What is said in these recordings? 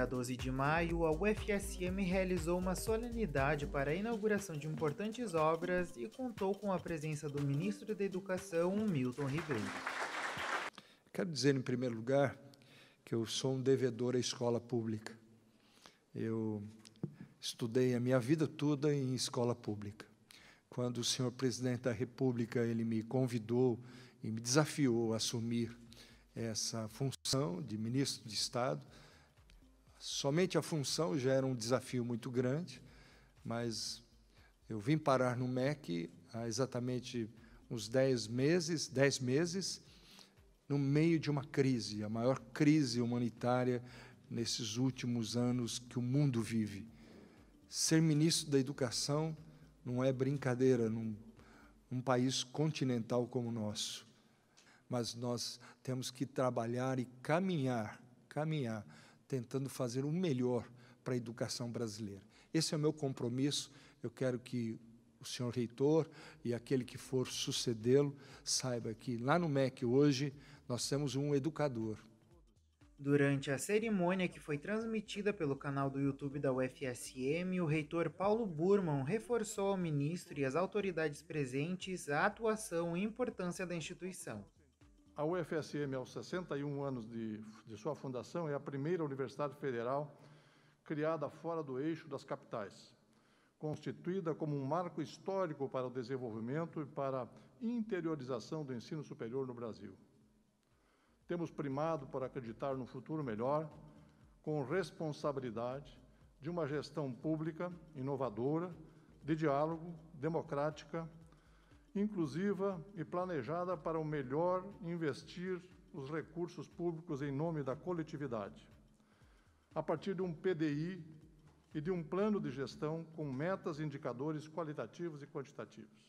dia 12 de maio, a UFSM realizou uma solenidade para a inauguração de importantes obras e contou com a presença do ministro da Educação, Milton Ribeiro. Quero dizer, em primeiro lugar, que eu sou um devedor à escola pública. Eu estudei a minha vida toda em escola pública. Quando o senhor presidente da República ele me convidou e me desafiou a assumir essa função de ministro de Estado, somente a função já era um desafio muito grande, mas eu vim parar no MEC há exatamente uns dez meses, dez meses, no meio de uma crise, a maior crise humanitária nesses últimos anos que o mundo vive. Ser ministro da Educação não é brincadeira num, num país continental como o nosso. Mas nós temos que trabalhar e caminhar, caminhar, tentando fazer o melhor para a educação brasileira. Esse é o meu compromisso. Eu quero que o senhor reitor e aquele que for sucedê-lo saiba que lá no MEC hoje nós temos um educador, Durante a cerimônia que foi transmitida pelo canal do YouTube da UFSM, o reitor Paulo Burman reforçou ao ministro e às autoridades presentes a atuação e importância da instituição. A UFSM, aos 61 anos de, de sua fundação, é a primeira universidade federal criada fora do eixo das capitais, constituída como um marco histórico para o desenvolvimento e para a interiorização do ensino superior no Brasil. Temos primado por acreditar no futuro melhor, com responsabilidade, de uma gestão pública inovadora, de diálogo, democrática, inclusiva e planejada para o melhor investir os recursos públicos em nome da coletividade. A partir de um PDI e de um plano de gestão com metas e indicadores qualitativos e quantitativos.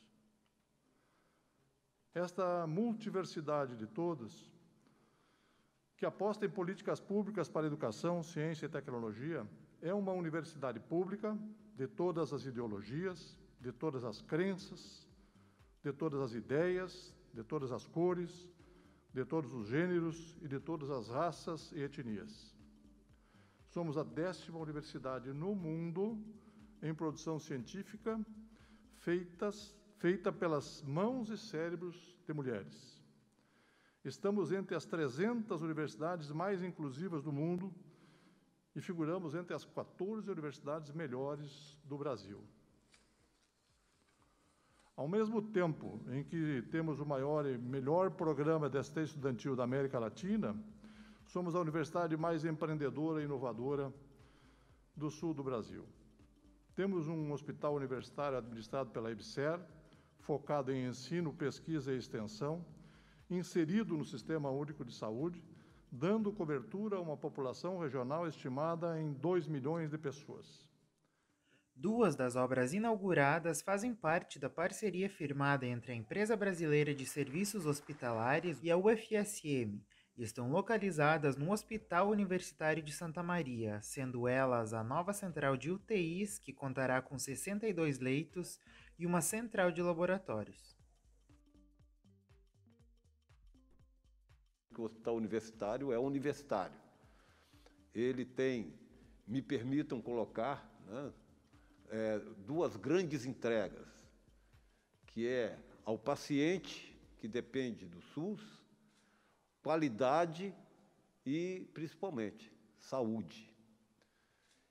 Esta multiversidade de todos que aposta em políticas públicas para educação, ciência e tecnologia, é uma universidade pública de todas as ideologias, de todas as crenças, de todas as ideias, de todas as cores, de todos os gêneros e de todas as raças e etnias. Somos a décima universidade no mundo em produção científica feitas, feita pelas mãos e cérebros de mulheres. Estamos entre as 300 universidades mais inclusivas do mundo e figuramos entre as 14 universidades melhores do Brasil. Ao mesmo tempo em que temos o maior e melhor programa de assistência estudantil da América Latina, somos a universidade mais empreendedora e inovadora do sul do Brasil. Temos um hospital universitário administrado pela IBSER, focado em ensino, pesquisa e extensão, inserido no Sistema Único de Saúde, dando cobertura a uma população regional estimada em 2 milhões de pessoas. Duas das obras inauguradas fazem parte da parceria firmada entre a Empresa Brasileira de Serviços Hospitalares e a UFSM e estão localizadas no Hospital Universitário de Santa Maria, sendo elas a nova central de UTIs, que contará com 62 leitos, e uma central de laboratórios. o hospital universitário é universitário. Ele tem, me permitam colocar, né, é, duas grandes entregas, que é ao paciente, que depende do SUS, qualidade e, principalmente, saúde.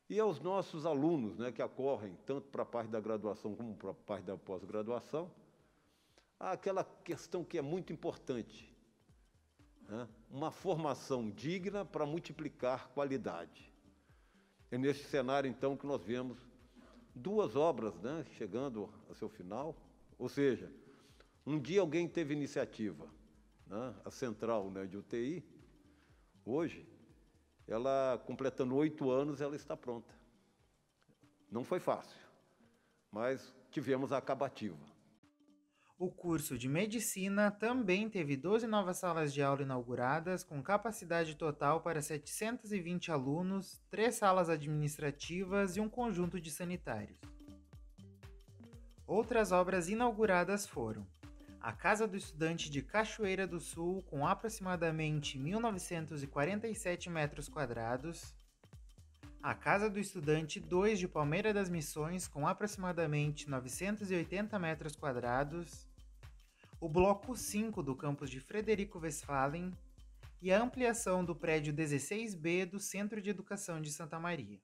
E aos nossos alunos, né, que acorrem tanto para a parte da graduação como para a parte da pós-graduação, aquela questão que é muito importante, né, uma formação digna para multiplicar qualidade. É neste cenário, então, que nós vemos duas obras né, chegando ao seu final, ou seja, um dia alguém teve iniciativa, né, a central né, de UTI, hoje, ela completando oito anos, ela está pronta. Não foi fácil, mas tivemos a acabativa. O curso de medicina também teve 12 novas salas de aula inauguradas, com capacidade total para 720 alunos, três salas administrativas e um conjunto de sanitários. Outras obras inauguradas foram a Casa do Estudante de Cachoeira do Sul, com aproximadamente 1.947 metros quadrados, a Casa do Estudante 2 de Palmeira das Missões, com aproximadamente 980 metros quadrados, o Bloco 5 do campus de Frederico Westphalen e a ampliação do prédio 16B do Centro de Educação de Santa Maria.